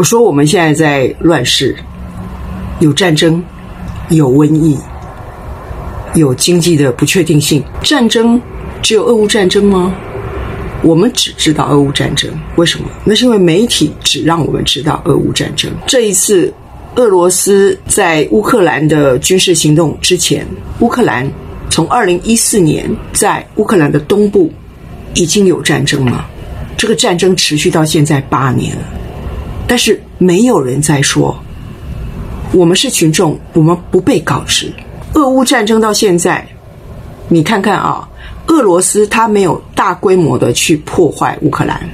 我说我们现在在乱世，有战争，有瘟疫，有经济的不确定性。战争只有俄乌战争吗？我们只知道俄乌战争，为什么？那是因为媒体只让我们知道俄乌战争。这一次，俄罗斯在乌克兰的军事行动之前，乌克兰从二零一四年在乌克兰的东部已经有战争了。这个战争持续到现在八年了，但是没有人在说，我们是群众，我们不被告知。俄乌战争到现在，你看看啊。俄罗斯他没有大规模的去破坏乌克兰，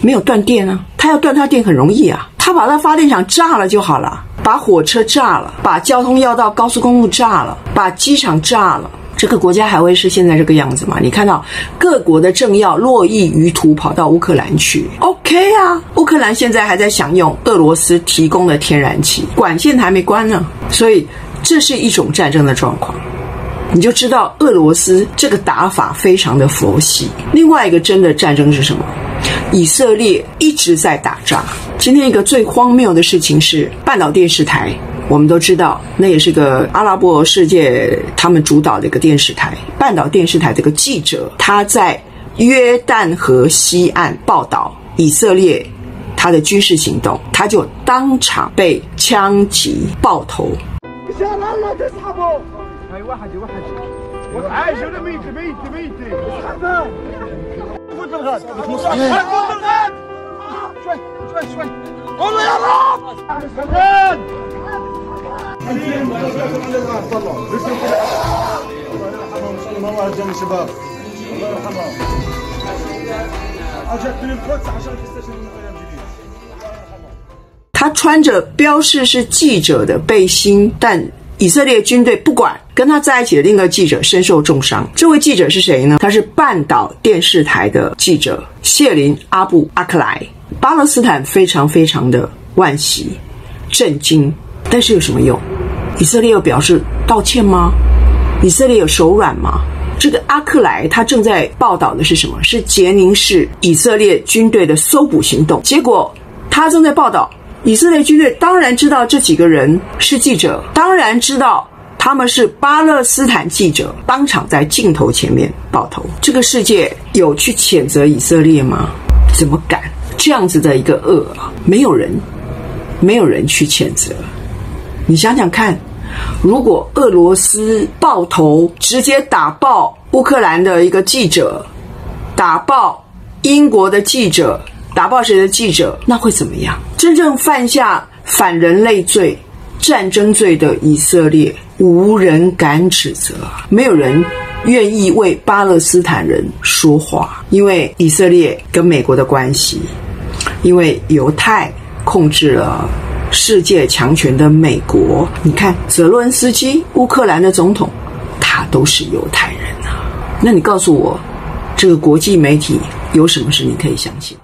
没有断电啊，他要断他电很容易啊，他把他发电厂炸了就好了，把火车炸了，把交通要道、高速公路炸了，把机场炸了，这个国家还会是现在这个样子吗？你看到各国的政要络绎于途跑到乌克兰去，OK 啊，乌克兰现在还在享用俄罗斯提供的天然气，管线还没关呢，所以这是一种战争的状况。你就知道俄罗斯这个打法非常的佛系。另外一个真的战争是什么？以色列一直在打仗。今天一个最荒谬的事情是，半岛电视台，我们都知道，那也是个阿拉伯世界他们主导的一个电视台。半岛电视台这个记者，他在约旦河西岸报道以色列他的军事行动，他就当场被枪击爆头。هاي واحد واحد عايش ولا ميت ميت ميت اسحبها فوت بالغاد فوت بالغاد شوي شوي شوي والله يا رب بالغاد الله يرحمهم شباب الله يرحمهم اجت من القدس عشان تستشهد من جديد 他穿着标示是记者的背心，但以色列军队不管。跟他在一起的另一个记者身受重伤。这位记者是谁呢？他是半岛电视台的记者谢林·阿布阿克莱。 巴勒斯坦非常非常的惋惜、震惊，但是有什么用？以色列有表示道歉吗？以色列有手软吗？这个阿克莱他正在报道的是什么？是杰宁市以色列军队的搜捕行动。结果他正在报道，以色列军队当然知道这几个人是记者，当然知道。他们是巴勒斯坦记者，当场在镜头前面爆头。这个世界有去谴责以色列吗？怎么敢这样子的一个恶啊？没有人，没有人去谴责。你想想看，如果俄罗斯爆头，直接打爆乌克兰的一个记者，打爆英国的记者，打爆谁的记者，那会怎么样？真正犯下反人类罪、战争罪的以色列。无人敢指责，没有人愿意为巴勒斯坦人说话，因为以色列跟美国的关系，因为犹太控制了世界强权的美国。你看，泽伦斯基，乌克兰的总统，他都是犹太人啊。那你告诉我，这个国际媒体有什么事你可以相信？